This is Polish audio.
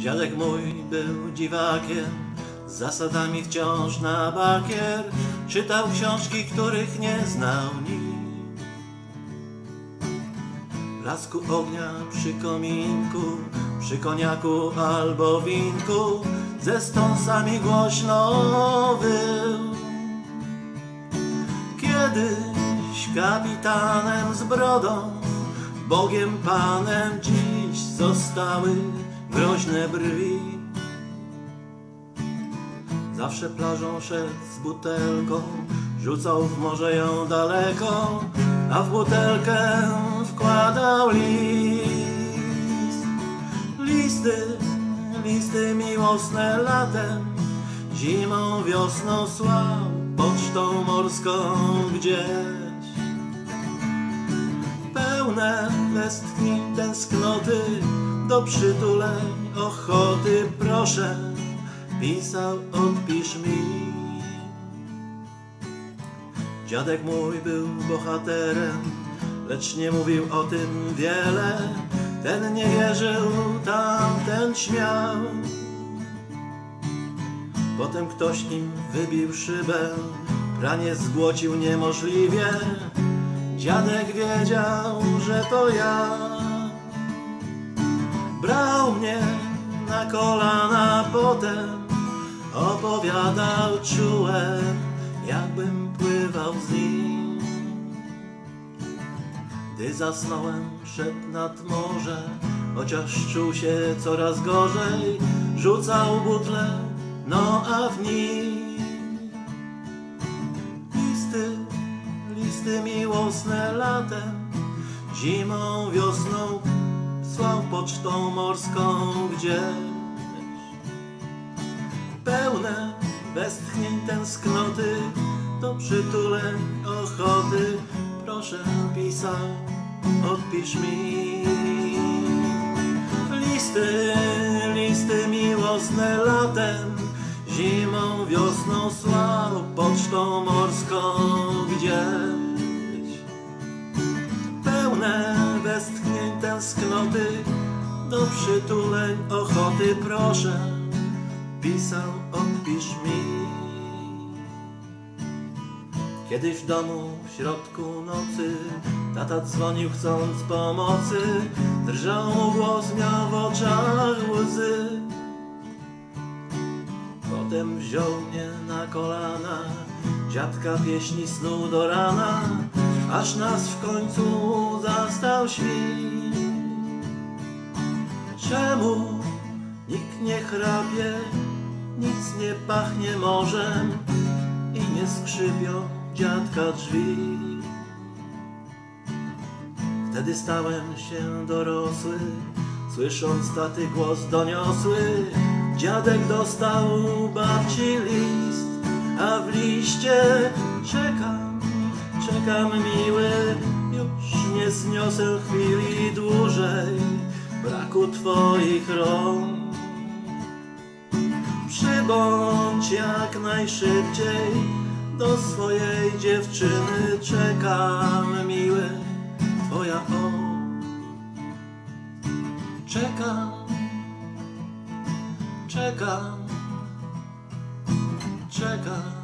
Dziadek mój był dziwakiem, z zasadami wciąż na bakier. Czytał książki, których nie znał nikt. Blasku ognia przy kominku, przy koniaku albo winku, ze stąsami głośno wył. Kiedyś kapitanem z brodą, Bogiem Panem dziś zostały groźne brwi. Zawsze plażą szedł z butelką, rzucał w morze ją daleko, a w butelkę wkładał list. Listy, listy miłosne latem, zimą, wiosną słał pocztą morską gdzieś. Pełne westchnień tęsknoty, do przytuleń ochoty proszę, pisał odpisz mi. Dziadek mój był bohaterem, lecz nie mówił o tym wiele. Ten nie wierzył, tamten śmiał. Potem ktoś im wybił szybę, pranie zgłocił niemożliwie. Dziadek wiedział, że to ja. Na kolana potem, opowiadał, czułem, jakbym pływał z nim. Gdy zasnąłem, szedł nad morze, chociaż czuł się coraz gorzej, rzucał butle, no a w nim listy, listy miłosne latem, zimą, wiosną, słał pocztą morską gdzieś. Pełne westchnień tęsknoty, do przytuleń ochoty, proszę pisał, odpisz mi. Listy, listy miłosne latem, zimą, wiosną słał pocztą morską gdzieś. Pełne westchnień tęsknoty, do przytuleń ochoty proszę, pisał, odpisz mi. Kiedyś w domu w środku nocy tata dzwonił chcąc pomocy, drżał mu głos, miał w oczach łzy. Potem wziął mnie na kolana, dziadka pieśni snu do rana, aż nas w końcu zastał świt. Czemu nikt nie chrapie, nic nie pachnie morzem i nie skrzypią dziadka drzwi? Wtedy stałem się dorosły, słysząc taty głos doniosły. Dziadek dostał babci list, a w liście czekam, czekam miły, już nie zniosę chwili dłużej braku twoich rąk. Przybądź jak najszybciej do swojej dziewczyny, czekam miły, twoja o. Czekam, czekam, czekam.